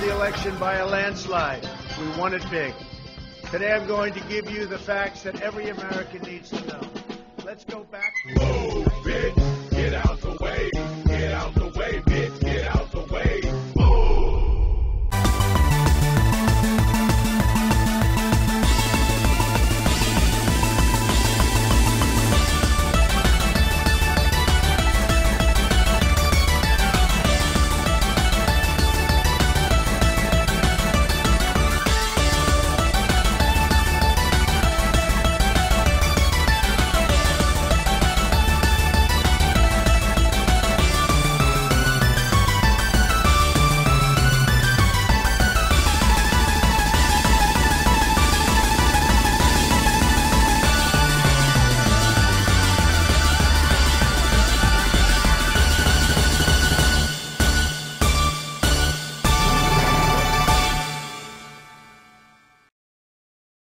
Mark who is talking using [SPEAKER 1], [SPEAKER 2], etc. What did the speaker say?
[SPEAKER 1] The election by a landslide. We won it big. Today I'm going to give you the facts that every American needs to know. Let's go back.
[SPEAKER 2] Whoa.